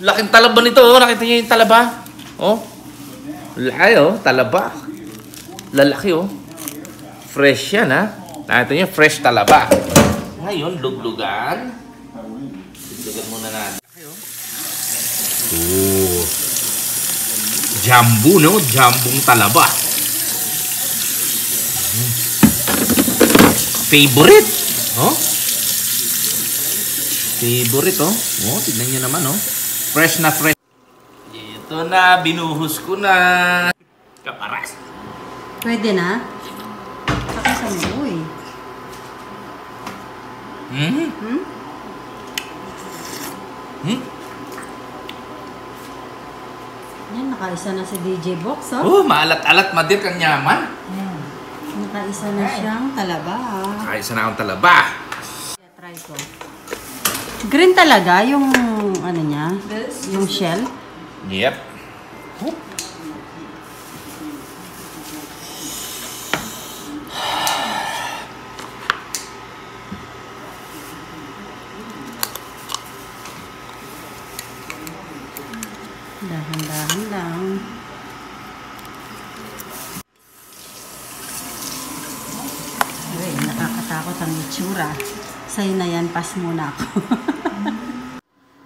Laking talaba nito, oh. Nakita niyo yung talaba? Oh. Laki, oh. Talaba. Lalaki, oh. Fresh yan, ha? Nakita niyo, fresh talaba. Ngayon, luglugan. Luglugan muna natin. Oh. Jumbo, no? Jambong talaba. Mm. Favorite. Oh? Favorite, oh. Oh, tignan nyo naman, oh. Fresh na fresh. Ito na, binuhos ko na. Kaparas. Pwede na? Saka sa mo, eh. Hmm? Hmm? Hmm? Yan, nakaisa na si DJ Box, oh. Oh, maalat-alat, madir kang yaman. Yan. Nakaisa na siyang talaba, ah. Kaisa na akong talaba. Kaya try ko. Green talaga yung yung shell. Yep. Dahan-dahan lang. Uy, nakakatakot ang itsura. Sa'yo na yan, pass muna ako.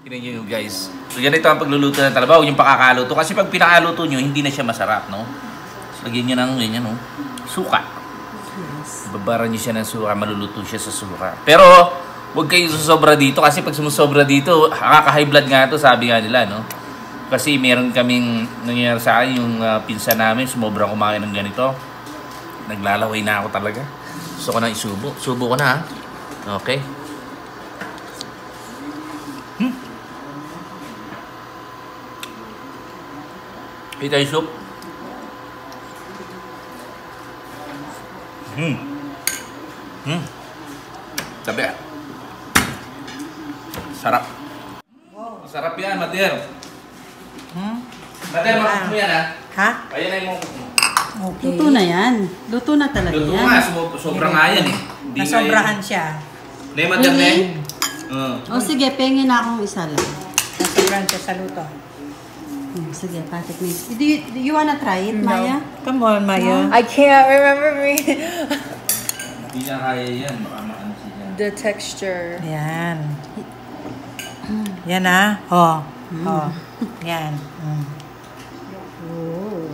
Tignan nyo yun, guys. So, ganito ang pagluluto ng talaba. Huwag yung pakakaluto. Kasi pag pinakaluto nyo, hindi na siya masarap, no? So, lagyan nyo ng ganyan, no? Suka. Babara nyo siya ng suka. Maluluto siya sa suka. Pero, huwag kayo susobra dito. Kasi pag sumusobra dito, nakaka-high blood nga to sabi nga nila, no? Kasi meron kaming nangyayari sa akin, yung uh, pinsan namin, sumobra kumain ng ganito. Naglalaway na ako talaga. Gusto ko na isubo. Subo ko na, ha? Okay. Hmm. Kita yung soup. Hmm. Hmm. Sabi ah. Sarap. Sarap yan, Matir. Hmm? Matir, makakot mo yan ha. Ha? Ayan na yung mo. Okay. Luto na yan. Luto na talaga Luto yan. nga, sum- sobrang nga yan eh. Hindi Nasobrahan yan. siya. Ne, Matir, ne? Really? Uh. O sige, pengin na akong isa lang. Nasobrahan siya sa luto. Hmm, sige, patik me. Do you, do you wanna try it, Maya? Come on, Maya. I can't remember me. Hindi niya kaya yan. Baka maano siya. the texture. Yan. Yan ah. Oh. Oh. Yan. Mm. Oh.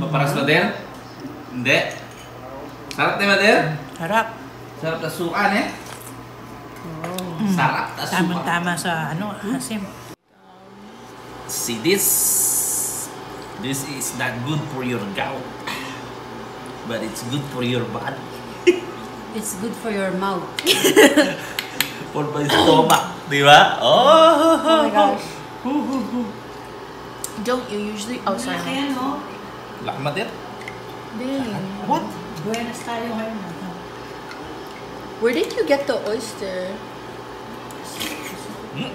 Maparas, Matir? Hindi. Sarap ni Matir? Sarap. Sarap na suka, ne? Sarap na suka. Tamang-tama sa ano, asim. See this? This is not good for your gout. But it's good for your body. It's good for your mouth. For my stomach. Di ba? Oh! Oh my gosh. Don't you usually? Oh, sorry. Ayan, no? Laki Matir? Dang. What? Buenas tayo ngayon. Where did you get the oyster? Hmm?